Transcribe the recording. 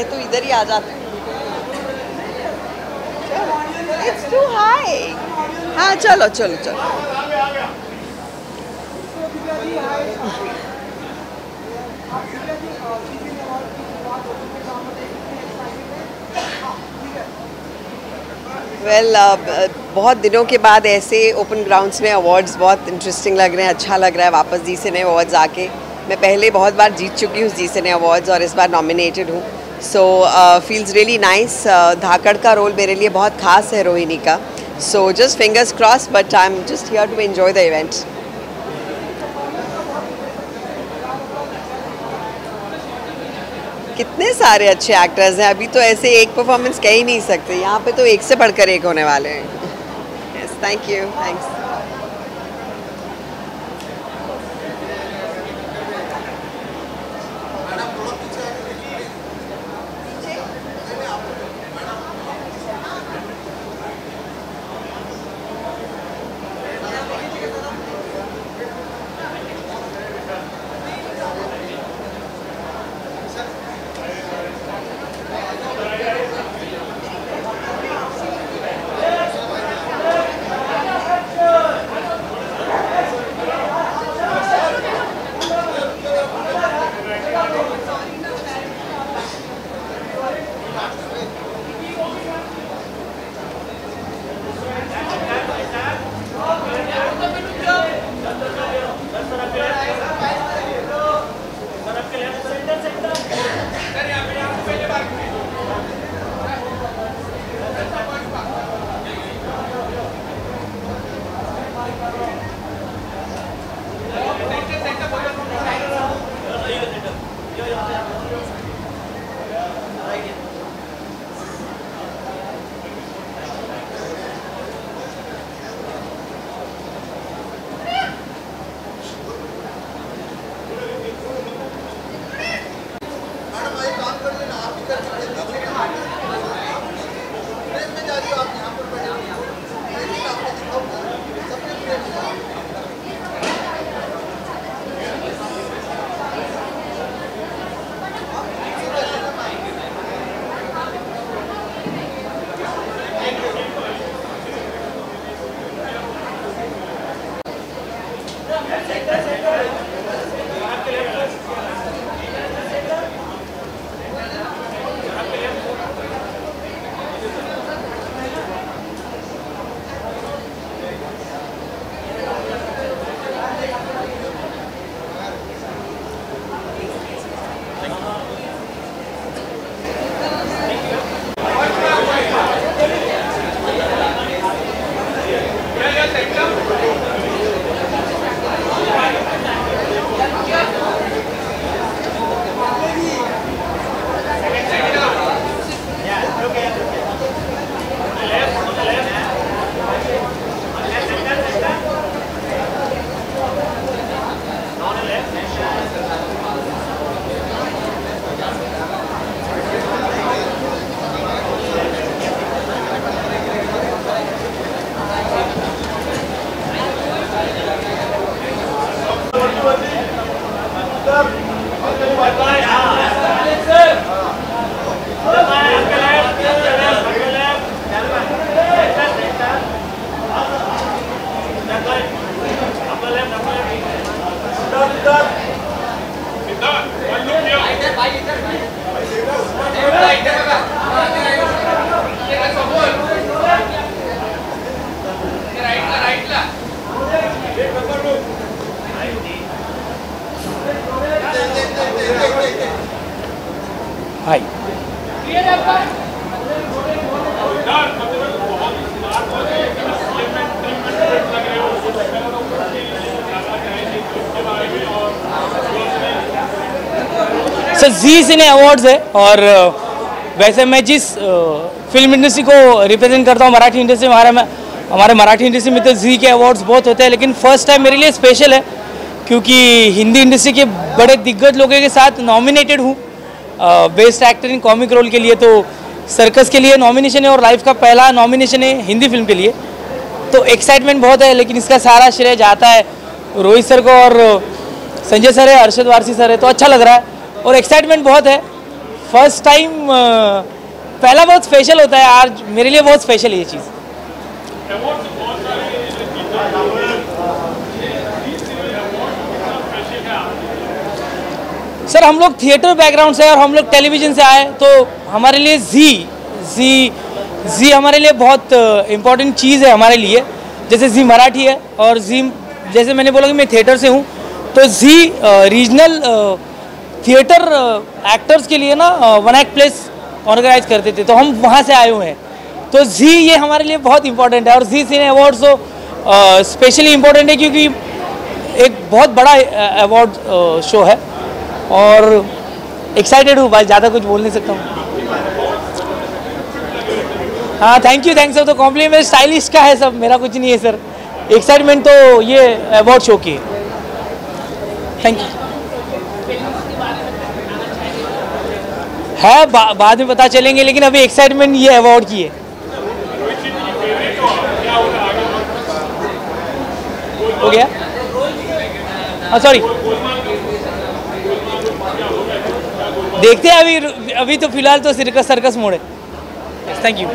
मैं तो इधर ही आ जाती हूँ। इट्स टू हाई हाँ चलो चलो चलो। वेल well, uh, बहुत दिनों के बाद ऐसे ओपन ग्राउंड्स में अवार्ड्स बहुत इंटरेस्टिंग लग रहे हैं अच्छा लग रहा है। वापस जी सिने अवार्ड्स आके। मैं पहले बहुत बार जीत चुकी हूँ जी सिने अवार्ड्स और इस बार नॉमिनेटेड हूँ। So feels really nice Dhaakad का रोल मेरे लिए बहुत खास है रोहिणी का so just fingers cross but I am just here to enjoy the event कितने सारे अच्छे एक्टर्स हैं। अभी तो ऐसे एक परफॉर्मेंस कह ही नहीं सकते। यहाँ पे तो एक से बढ़कर एक होने वाले हैं। Yes thank you thanks Zee cine awards है और वैसे मैं जिस फ़िल्म इंडस्ट्री को रिप्रेजेंट करता हूँ, मराठी इंडस्ट्री में, हमारे में, हमारे मराठी इंडस्ट्री में तो जी के अवार्ड्स बहुत होते हैं, लेकिन फ़र्स्ट टाइम मेरे लिए स्पेशल है, क्योंकि हिंदी इंडस्ट्री के बड़े दिग्गज लोगों के साथ नॉमिनेटेड हूँ best actor in comic role के लिए तो सर्कस के लिए नॉमिनेशन है और लाइफ का पहला नॉमिनेशन है हिंदी फ़िल्म के लिए। तो एक्साइटमेंट बहुत है, लेकिन इसका सारा श्रेय जाता है रोहित सर को और संजय सर है अरशद वारसी सर है तो अच्छा लग रहा है। और एक्साइटमेंट बहुत है। फ़र्स्ट टाइम पहला बहुत स्पेशल होता है, आज मेरे लिए बहुत स्पेशल है ये चीज़। सर हम लोग थिएटर बैकग्राउंड से और हम लोग टेलीविज़न से आए तो हमारे लिए जी जी जी हमारे लिए बहुत इम्पोर्टेंट चीज़ है हमारे लिए। जैसे जी मराठी है और जी जैसे मैंने बोला कि मैं थिएटर से हूँ तो जी रीजनल थिएटर एक्टर्स के लिए ना वन एक्ट प्लेस ऑर्गेनाइज करते थे तो हम वहाँ से आए हुए हैं। तो जी ये हमारे लिए बहुत इंपॉर्टेंट है और जी सिने अवार्ड तो स्पेशली इम्पोर्टेंट है क्योंकि एक बहुत बड़ा अवार्ड शो है। और एक्साइटेड हूँ, भाई, ज़्यादा कुछ बोल नहीं सकता हूँ। हाँ थैंक यू थैंक्स तो कॉम्प्लीमेंट स्टाइलिश का है सब, मेरा कुछ नहीं है सर एक्साइटमेंट तो ये अवार्ड शो की थैंक यू है बा, बाद में पता चलेंगे लेकिन अभी एक्साइटमेंट ये अवार्ड की है। हो गया? हाँ सॉरी देखते हैं अभी अभी तो फ़िलहाल तो सर्कस सर्कस मोड है। Thank you